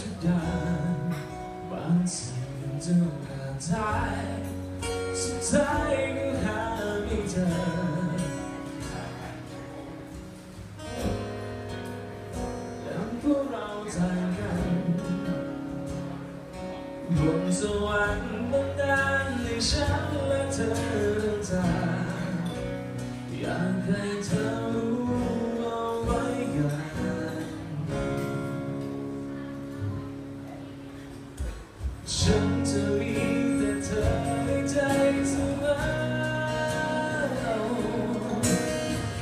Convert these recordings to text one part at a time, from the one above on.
ทุกด้นบางสิ่งจะต้องการใจสุดท้ายก็หาไม่เจอแล้พวกเราทากันบนสวรรค์บันดานในฉันและเธอทั้งใจอยากให้เธอ ฉันจะมีแต่เธอในใจเสมอ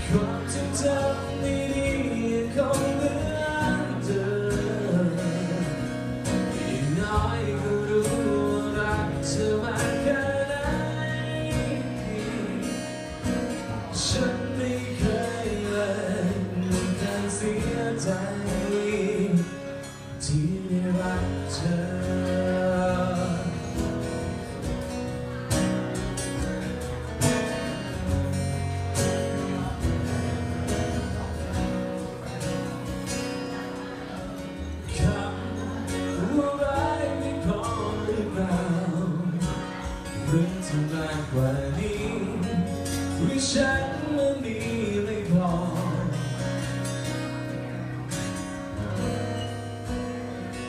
ความทรงจำดีๆยังคงเหมือนเดิมอย่งน้อยก็รู้ว่ารักเธอมากแค่ไหนฉันไม่เคยเลยมีการเสียใจ ฉันมันมีไม่พอ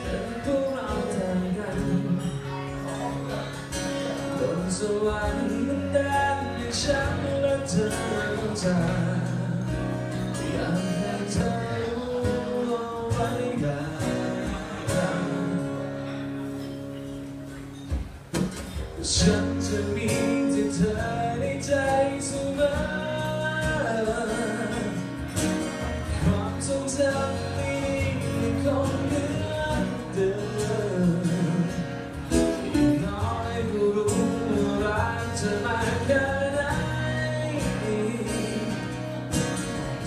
แต่พวกเราทำกันบนสวรรค์มันแดนให้ฉันและเธอต้องจากอยากให้เธอรู้เอาไว้กันฉันจะมีแต่เธอ ใจเสมอความทรงจำนี้ยังคงเหมือนเดิมอย่างน้อยก็รู้ว่ารักเธอมากแค่ไหน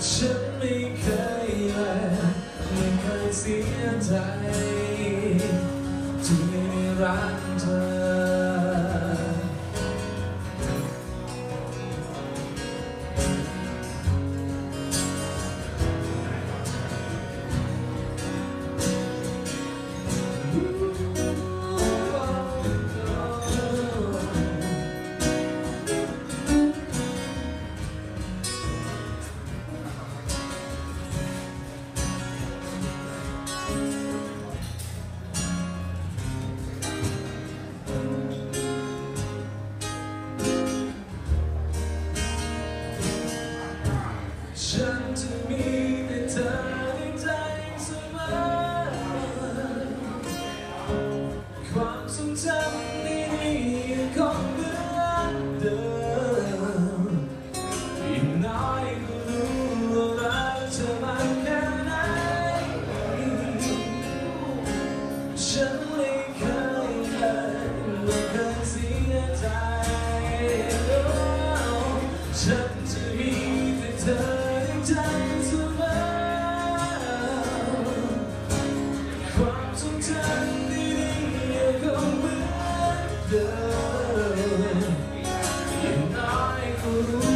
ฉันไม่เคยเลยไม่เคยเสียใจที่ไม่ได้รักเธอ ฉันจะมีแต่เธอในใจเสมอความทรงจำ อ